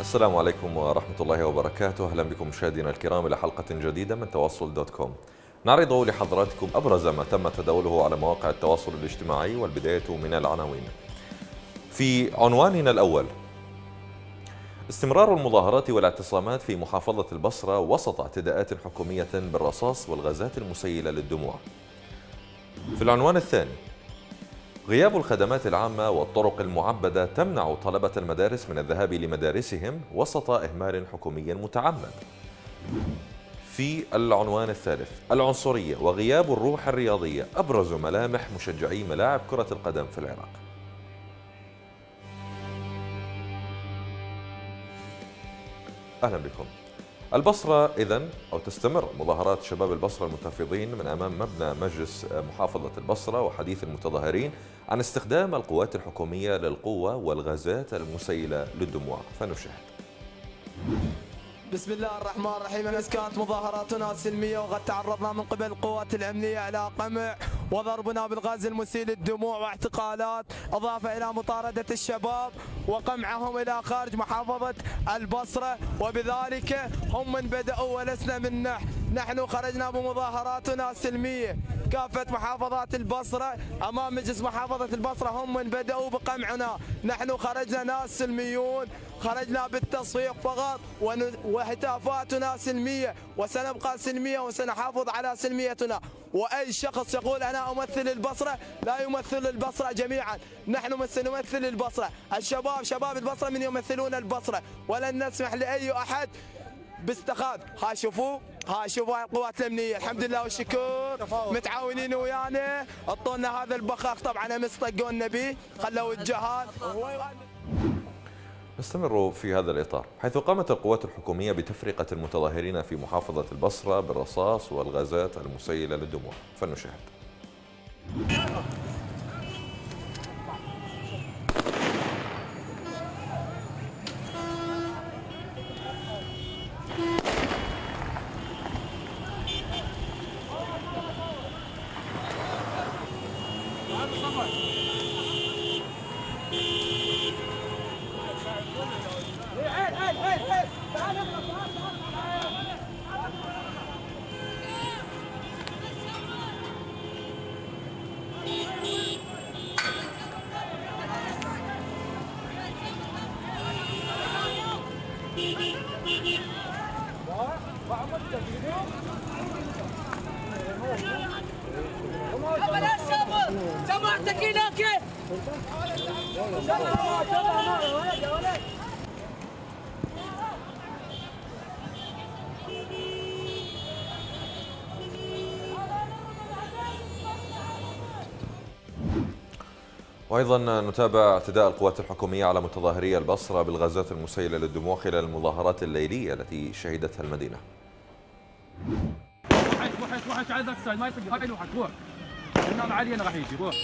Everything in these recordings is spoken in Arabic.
السلام عليكم ورحمة الله وبركاته. أهلا بكم مشاهدينا الكرام إلى حلقة جديدة من تواصل دوت كوم. نعرض لحضراتكم أبرز ما تم تداوله على مواقع التواصل الاجتماعي والبداية من العناوين. في عنواننا الأول استمرار المظاهرات والاعتصامات في محافظة البصرة وسط اعتداءات حكومية بالرصاص والغازات المسيلة للدموع. في العنوان الثاني غياب الخدمات العامة والطرق المعبدة تمنع طلبة المدارس من الذهاب لمدارسهم وسط إهمال حكومي متعمد. في العنوان الثالث العنصرية وغياب الروح الرياضية أبرز ملامح مشجعي ملاعب كرة القدم في العراق. أهلا بكم. البصرة إذا أو تستمر مظاهرات شباب البصرة المنتفضين من أمام مبنى مجلس محافظة البصرة وحديث المتظاهرين عن استخدام القوات الحكومية للقوة والغازات المسيلة للدموع. فنشاهد بسم الله الرحمن الرحيم. أمس كانت مظاهراتنا سلمية وقد تعرضنا من قبل القوات الأمنية إلى قمع وضربنا بالغاز المسيل للدموع واعتقالات إضافة إلى مطاردة الشباب وقمعهم إلى خارج محافظة البصرة وبذلك هم من بدأوا ولسنا من نحن نحن خرجنا بمظاهراتنا سلمية كافة محافظات البصرة أمام مجلس محافظة البصرة هم من بدأوا بقمعنا. نحن خرجنا ناس سلميون خرجنا بالتصفيق فقط وهتافاتنا سلمية وسنبقى سلمية وسنحافظ على سلميتنا. وأي شخص يقول أنا أمثل البصرة لا يمثل البصرة جميعا. نحن سنمثل البصرة. الشباب شباب البصرة من يمثلون البصرة. ولن نسمح لأي أحد باستخاذ ها شوفوا. ها شوفوا القوات الأمنية. الحمد لله والشكر. متعاونين ويانا. أعطونا هذا البخاخ. طبعا امس طقونا به. خلوا الجهال نستمر في هذا الإطار حيث قامت القوات الحكومية بتفرقة المتظاهرين في محافظة البصرة بالرصاص والغازات المسيلة للدموع. فلنشاهد. وأيضا نتابع اعتداء القوات الحكومية على متظاهري البصرة بالغازات المسيلة للدموع خلال المظاهرات الليلية التي شهدتها المدينة ذاك السايد ما الوحش روح النار علينا راح يجي روح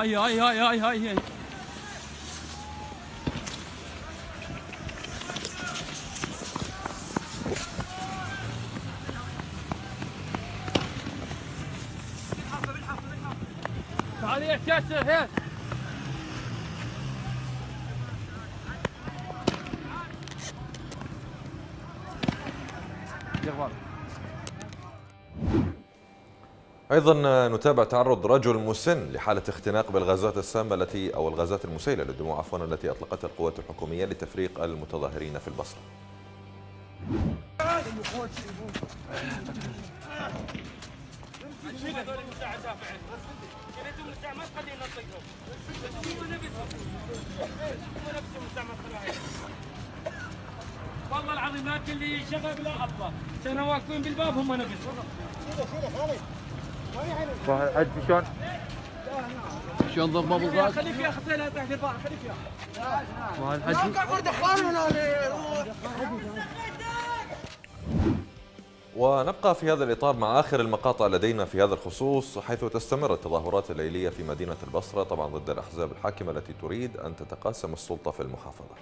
هاي هاي هاي هاي هاي هاي تعال يا شاشة هيك أيضا نتابع تعرض رجل مسن لحالة اختناق بالغازات السامة التي أو الغازات المسيلة للدموع عفوا التي أطلقتها القوات الحكومية لتفريق المتظاهرين في البصرة. والله العظيم لا اللي شغل لا الله واقفين بالباب هم نفسهم عد شلون؟ شلون ضربه بالغاز خليك يا تحت خليك يا مع الحجي ونبقى في هذا الإطار مع آخر المقاطع لدينا في هذا الخصوص حيث تستمر التظاهرات الليلية في مدينة البصرة طبعا ضد الأحزاب الحاكمة التي تريد أن تتقاسم السلطة في المحافظة.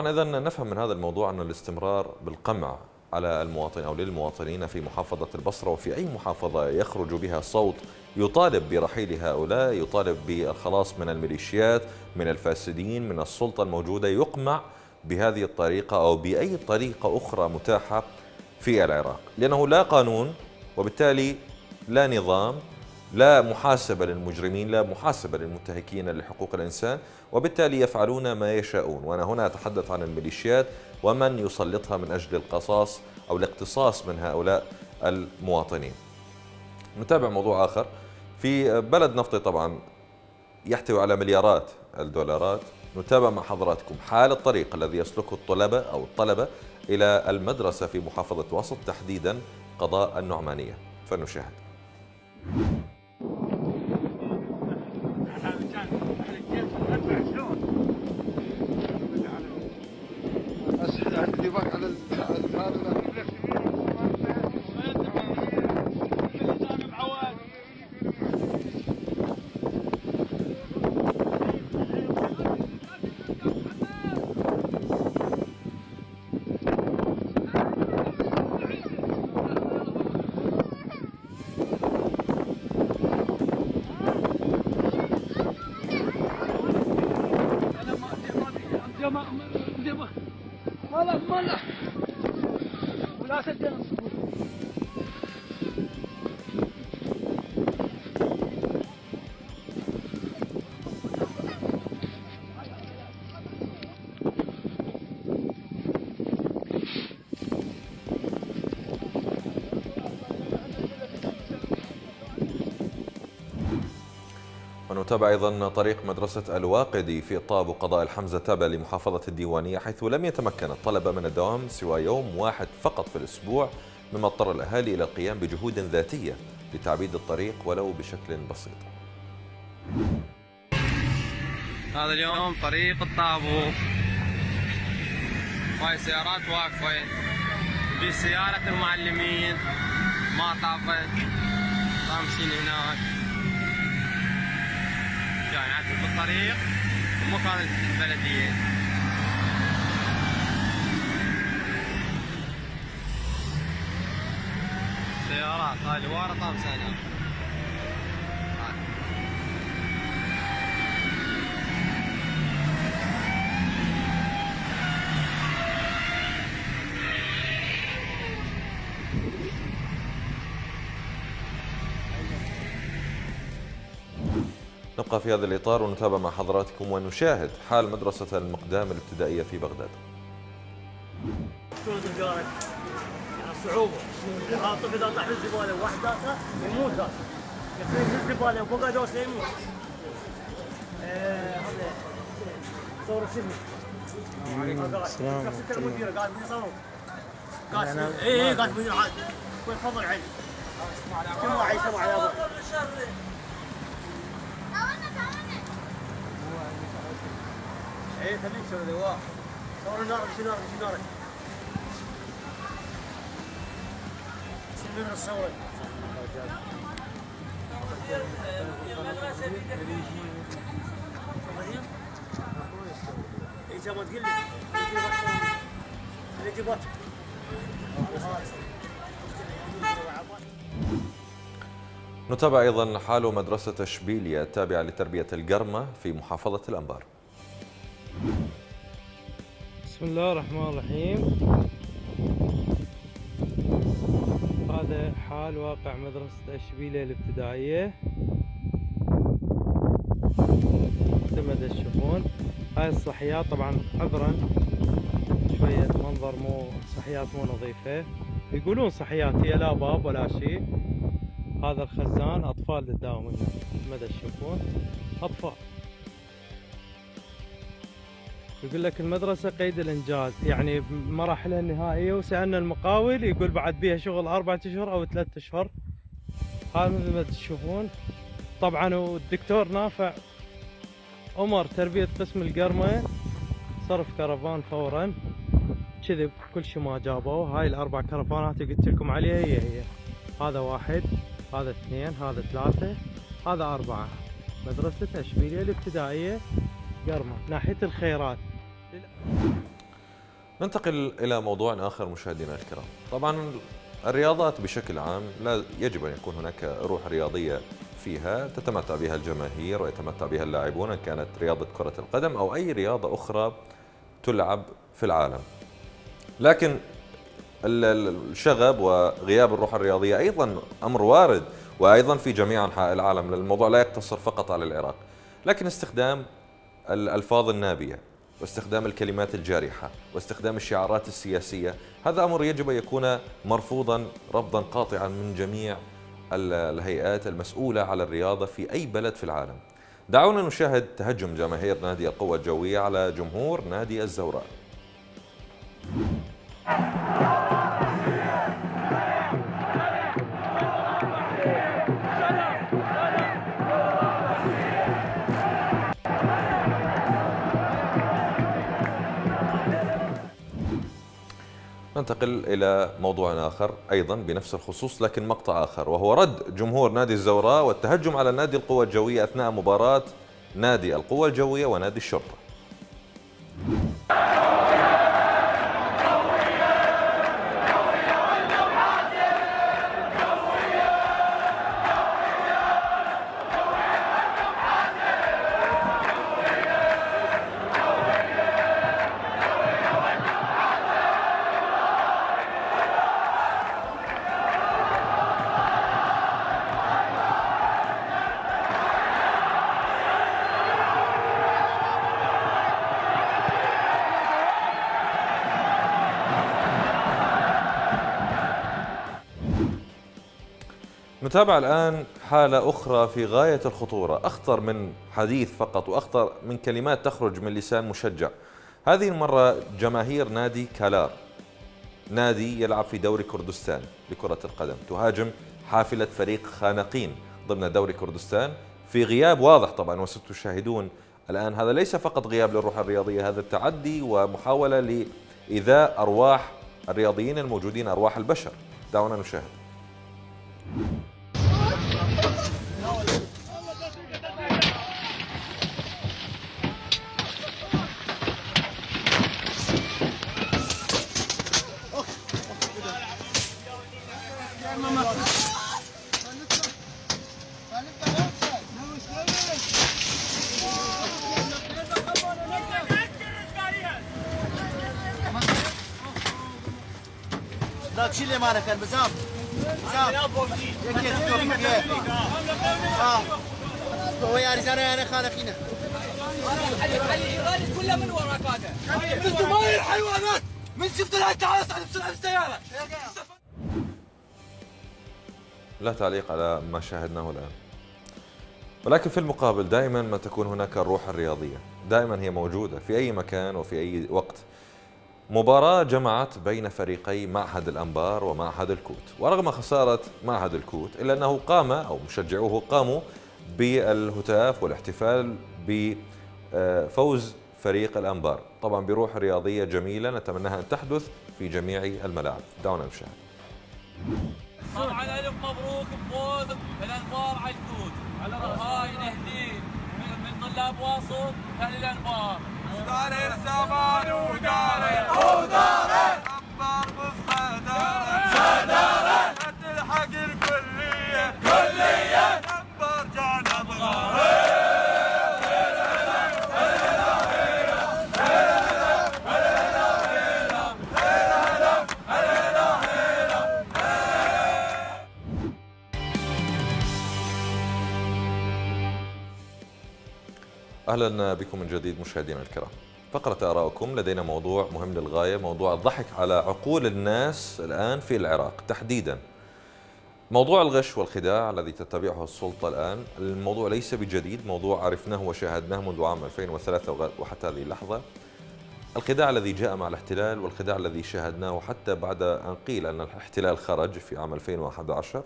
طبعا إذا نفهم من هذا الموضوع أن الاستمرار بالقمع على المواطنين أو للمواطنين في محافظة البصرة وفي أي محافظة يخرج بها صوت يطالب برحيل هؤلاء يطالب بالخلاص من الميليشيات من الفاسدين من السلطة الموجودة يقمع بهذه الطريقة أو بأي طريقة أخرى متاحة في العراق. لأنه لا قانون وبالتالي لا نظام لا محاسبة للمجرمين لا محاسبة للمنتهكين لحقوق الإنسان وبالتالي يفعلون ما يشاءون. وأنا هنا أتحدث عن الميليشيات ومن يسلطها من أجل القصاص أو الاقتصاص من هؤلاء المواطنين. نتابع موضوع آخر. في بلد نفطي طبعا يحتوي على مليارات الدولارات. نتابع مع حضراتكم حال الطريق الذي يسلكه الطلبة أو الطلبة إلى المدرسة في محافظة وسط تحديدا قضاء النعمانية. فنشاهد. ونتابع أيضا طريق مدرسة الواقدي في طاب قضاء الحمزة تابع لمحافظة الديوانية حيث لم يتمكن الطلبة من الدوام سوى يوم واحد فقط في الأسبوع مما اضطر الأهالي إلى القيام بجهود ذاتية لتعبيد الطريق ولو بشكل بسيط. هذا اليوم طريق الطابور هاي سيارات واقفة. في سيارة المعلمين. ما طافت. خامسين هناك. بالطريق ومكان البلدية. سيارات هاي ورا طامسة نبقى في هذا الإطار ونتابع مع حضراتكم ونشاهد حال مدرسة المقدام الابتدائية في بغداد. تلقاك؟ صعوبة. هذا الطفل إذا طاح الزبالة واحد ذاته يموت يخرج في الزبالة وفوق دوسة يموت. آه، هذا صور السلام نفس المدير قاعد يصور قاعد اي اي مدير عادي تفضل عيني كم واحد على نتابع أيضا حال مدرسة إشبيلية التابعة لتربية القرمة في محافظة الأنبار. بسم الله الرحمن الرحيم. هذا حال واقع مدرسة أشبيلية الابتدائية. مثل تشوفون هاي الصحيات طبعا عذرا. شوية منظر مو صحيات مو نظيفة. يقولون صحيات هي لا باب ولا شيء. هذا الخزان أطفال تداوم هنا مثل ما تشوفون أطفال. يقول لك المدرسة قيد الإنجاز. يعني بمراحلها النهائية وسألنا المقاول يقول بعد بيها شغل أربعة أشهر أو ثلاثة أشهر. هذا مثل ما تشوفون. طبعا والدكتور نافع أمر تربية قسم القرمة صرف كرفان فورا. كذب كل شيء ما جابوه. هاي الأربع كرفانات اللي قلت لكم عليها هي هي. هذا واحد هذا اثنين هذا ثلاثة هذا أربعة. مدرسة أشبيلية الابتدائية قرمة. ناحية الخيرات. ننتقل إلى موضوع آخر مشاهدينا الكرام. طبعا الرياضات بشكل عام لا يجب أن يكون هناك روح رياضية فيها تتمتع بها الجماهير ويتمتع بها اللاعبون كانت رياضة كرة القدم أو أي رياضة أخرى تلعب في العالم. لكن ال- ال- الشغب وغياب الروح الرياضية أيضا أمر وارد وأيضا في جميع أنحاء العالم الموضوع لا يقتصر فقط على العراق. لكن استخدام الألفاظ النابية واستخدام الكلمات الجارحة واستخدام الشعارات السياسية. هذا أمر يجب أن يكون مرفوضا رفضا قاطعا من جميع ال- الهيئات المسؤولة على الرياضة في أي بلد في العالم. دعونا نشاهد تهجم جماهير نادي القوة الجوية على جمهور نادي الزوراء ننتقل إلى موضوع آخر أيضا بنفس الخصوص لكن مقطع آخر وهو رد جمهور نادي الزوراء والتهجم على نادي القوة الجوية أثناء مباراة نادي القوة الجوية ونادي الشرطة. نتابع الآن حالة أخرى في غاية الخطورة. أخطر من حديث فقط وأخطر من كلمات تخرج من لسان مشجع. هذه المرة جماهير نادي كالار. نادي يلعب في دوري كردستان لكرة القدم. تهاجم حافلة فريق خانقين ضمن دوري كردستان في غياب واضح طبعا وستشاهدون الآن. هذا ليس فقط غياب للروح الرياضية هذا التعدي ومحاولة لإيذاء أرواح الرياضيين الموجودين أرواح البشر. دعونا نشاهد. كله من الحيوانات من شفت تعال لا تعليق على ما شاهدناه الآن. ولكن في المقابل دائما ما تكون هناك الروح الرياضية. دائما هي موجودة في أي مكان وفي أي وقت. مباراة جمعت بين فريقي معهد الأنبار ومعهد الكوت. ورغم خسارة معهد الكوت إلا أنه قام أو مشجعوه قاموا بالهتاف والاحتفال بفوز فريق الأنبار. طبعا بروح رياضية جميلة نتمناها أن تحدث في جميع الملاعب دعونا نشاهد طبعا ألف مبروك بفوز الأنبار على الكوت على هاي نهدي من طلاب واصل أهل الأنبار. ودار الزمان ودار ودار أهلا بكم من جديد مشاهدينا الكرام. فقرة آرائكم لدينا موضوع مهم للغاية موضوع الضحك على عقول الناس الآن في العراق تحديدا. موضوع الغش والخداع الذي تتبعه السلطة الآن الموضوع ليس بجديد موضوع عرفناه وشاهدناه منذ عام 2003 وحتى هذه اللحظة. الخداع الذي جاء مع الاحتلال والخداع الذي شاهدناه حتى بعد أن قيل أن الاحتلال خرج في عام 2011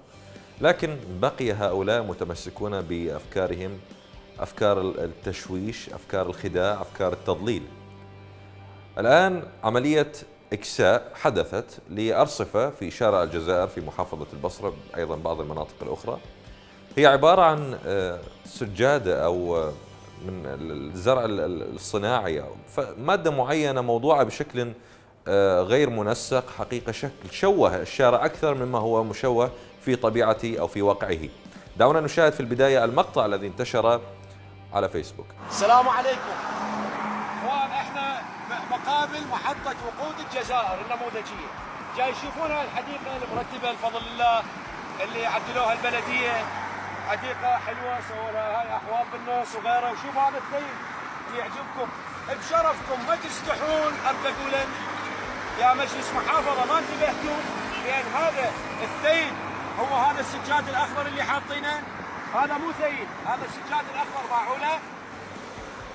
لكن بقي هؤلاء متمسكون بأفكارهم أفكار التشويش أفكار الخداع أفكار التضليل. الآن عملية إكساء حدثت لأرصفة في شارع الجزائر في محافظة البصرة أيضا بعض المناطق الأخرى. هي عبارة عن آه، سجادة أو آه، من الزرع الصناعي. مادة معينة موضوعة بشكل آه، غير منسق حقيقة شكل شوه الشارع أكثر مما هو مشوه في طبيعته أو في واقعه. دعونا نشاهد في البداية المقطع الذي انتشر على فيسبوك. السلام عليكم. إخوان إحنا مقابل محطة وقود الجزائر النموذجية. جاي يشوفون الحديقة المرتبة بفضل الله اللي عدلوها البلدية. حديقة حلوة سووا لها هاي أحواض بالنص وغيره وشوفوا هذا الثيل اللي يعجبكم. بشرفكم ما تستحون ابدا أقول يا مجلس محافظة ما انتبهتوا لأن هذا الثيل هو هذا السجاد الأخضر اللي حاطينه؟ هذا مو ثيل هذا السجاد الاخضر باعونه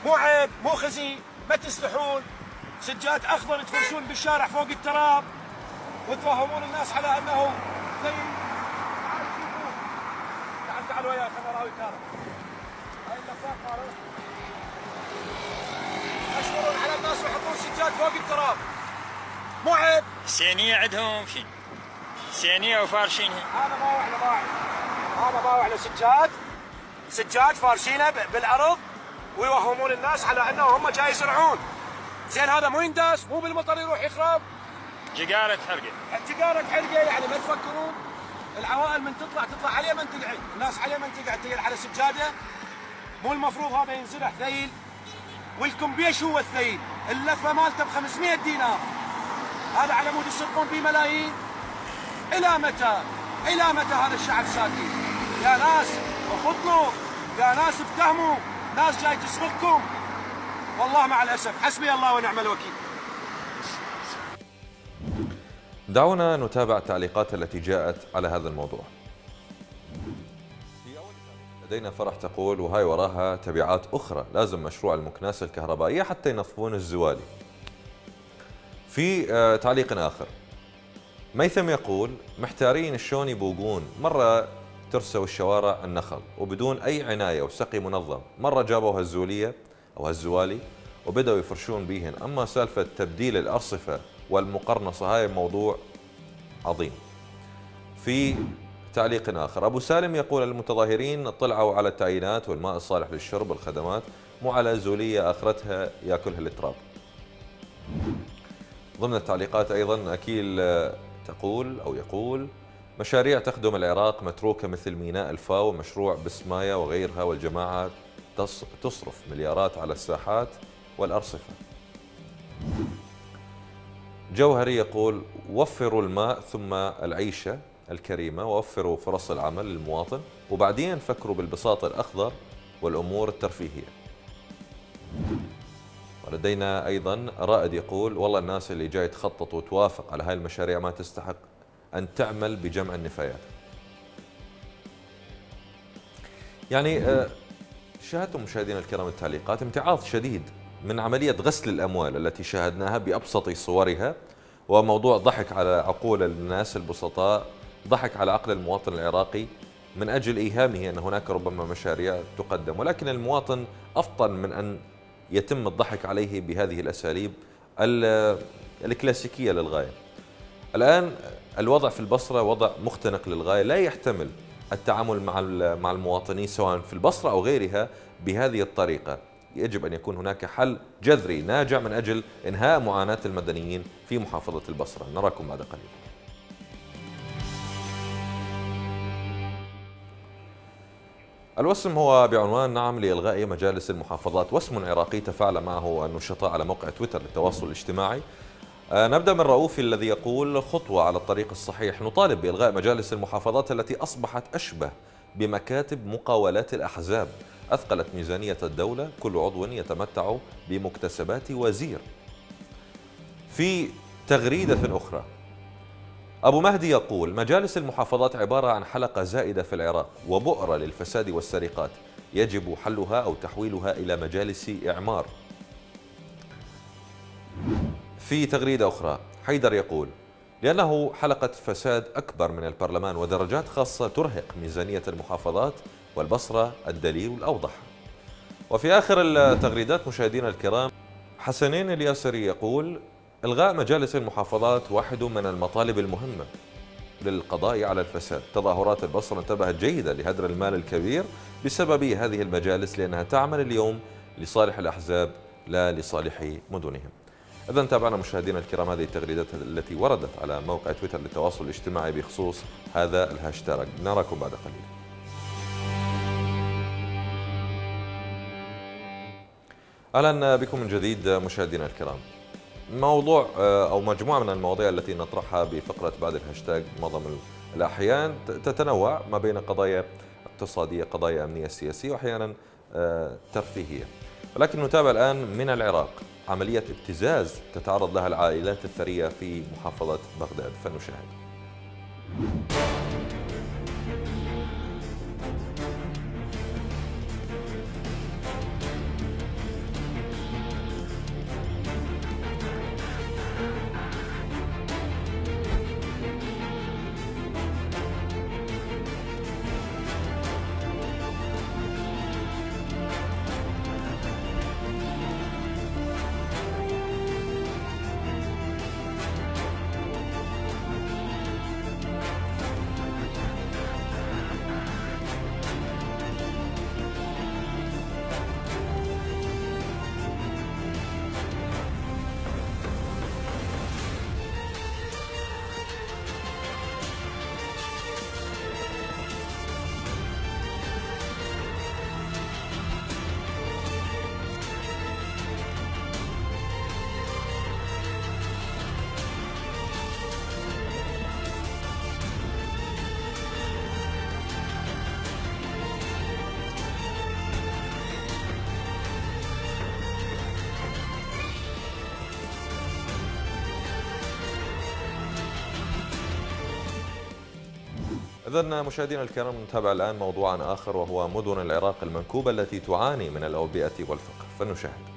مو عيب مو خزي ما تستحون. سجاد اخضر تفرشون بالشارع فوق التراب. وتوهمون الناس على أنه ثيل تعال تعال وياي خلنا نراوي كارم هاي اللفات مالهم يشكرون على الناس ويحطون سجاد فوق التراب. مو عيب. سينية عندهم شيء سينية وفارشينها هذا ما إحنا باعي هذا باوع له سجاد سجاد فارشينه بالارض ويوهمون الناس على أنه هم جاي يزرعون زين هذا مو ينداس مو بالمطر يروح يخرب. جقارة حرقة. جقارة حرقة يعني ما تفكرون. العوائل من تطلع تطلع عليه من تقعد. الناس عليه من تقعد تقعد على سجادة. مو المفروض هذا ينزرع ثيل والكمبيش هو الثيل. اللفة مالته ب 500 دينار. هذا على مود يسرقون به ملايين. إلى متى؟ إلى متى هذا الشعب ساكت؟ يا ناس خطوا يا ناس افتهموا ناس جاي تسرقكم والله مع الأسف حسبي الله ونعم الوكيل. دعونا نتابع التعليقات التي جاءت على هذا الموضوع. لدينا فرح تقول وهاي وراها تبعات أخرى لازم مشروع المكناسة الكهربائية حتى ينظفون الزوالي. في آه، تعليق آخر. ميثم يقول محتارين شلون يبوقون. مرة ترسوا الشوارع النخل وبدون أي عناية وسقي منظم. مرة جابوا هالزولية أو هالزوالي وبدأوا يفرشون بيهن. أما سالفة تبديل الأرصفة والمقرنصة هاي موضوع عظيم. في تعليق آخر أبو سالم يقول المتظاهرين طلعوا على التعيينات والماء الصالح للشرب والخدمات مو على زولية آخرتها يأكلها التراب. ضمن التعليقات أيضا أكيل تقول أو يقول مشاريع تخدم العراق متروكة مثل ميناء الفاو ومشروع بسماية وغيرها والجماعة تصرف مليارات على الساحات والأرصفة. جوهري يقول وفروا الماء ثم العيشة الكريمة ووفروا فرص العمل للمواطن وبعدين فكروا بالبساط الأخضر والأمور الترفيهية. ولدينا أيضا رائد يقول والله الناس اللي جاي تخطط وتوافق على هاي المشاريع ما تستحق أن تعمل بجمع النفايات. يعني آه، شاهدتم مشاهدينا الكرام التعليقات امتعاض شديد من عملية غسل الأموال التي شاهدناها بأبسط صورها وموضوع ضحك على عقول الناس البسطاء ضحك على عقل المواطن العراقي من أجل إيهامه أن هناك ربما مشاريع تقدم. ولكن المواطن أفضل من أن يتم الضحك عليه بهذه الأساليب الكلاسيكية للغاية. الآن الوضع في البصرة وضع مختنق للغاية لا يحتمل التعامل مع مع المواطنين سواء في البصرة أو غيرها بهذه الطريقة. يجب أن يكون هناك حل جذري ناجع من أجل إنهاء معاناة المدنيين في محافظة البصرة. نراكم بعد قليل. الوسم هو بعنوان نعم لإلغاء مجالس المحافظات. وسم عراقي تفاعل معه النشطاء على موقع تويتر للتواصل الاجتماعي. نبدأ من رؤوف الذي يقول خطوة على الطريق الصحيح. نطالب بإلغاء مجالس المحافظات التي أصبحت أشبه بمكاتب مقاولات الأحزاب. أثقلت ميزانية الدولة كل عضو يتمتع بمكتسبات وزير. في تغريدة أخرى أبو مهدي يقول مجالس المحافظات عبارة عن حلقة زائدة في العراق وبؤرة للفساد والسرقات. يجب حلها أو تحويلها إلى مجالس إعمار. في تغريدة أخرى. حيدر يقول لأنه حلقة فساد أكبر من البرلمان ودرجات خاصة ترهق ميزانية المحافظات والبصرة الدليل الأوضح. وفي آخر التغريدات مشاهدينا الكرام حسنين الياسري يقول إلغاء مجالس المحافظات واحد من المطالب المهمة للقضاء على الفساد. تظاهرات البصرة انتبهت جيدا لهدر المال الكبير بسبب هذه المجالس لأنها تعمل اليوم لصالح الأحزاب لا لصالح مدنهم. إذا تابعنا مشاهدينا الكرام هذه التغريدات التي وردت على موقع تويتر للتواصل الاجتماعي بخصوص هذا الهاشتاج نراكم بعد قليل أهلا بكم من جديد مشاهدينا الكرام. موضوع أو مجموعة من المواضيع التي نطرحها بفقرة بعد الهاشتاج معظم الأحيان تتنوع ما بين قضايا اقتصادية، قضايا أمنية سياسية واحيانا ترفيهية. ولكن نتابع الآن من العراق عملية ابتزاز تتعرض لها العائلات الثرية في محافظة بغداد فنشاهد. إذا مشاهدينا الكرام نتابع الآن موضوعا آخر وهو مدن العراق المنكوبة التي تعاني من الأوبئة والفقر. فنشاهد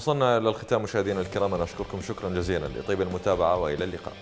وصلنا للختام مشاهدينا الكرام أنا أشكركم شكرا جزيلا. لطيب المتابعة وإلى اللقاء.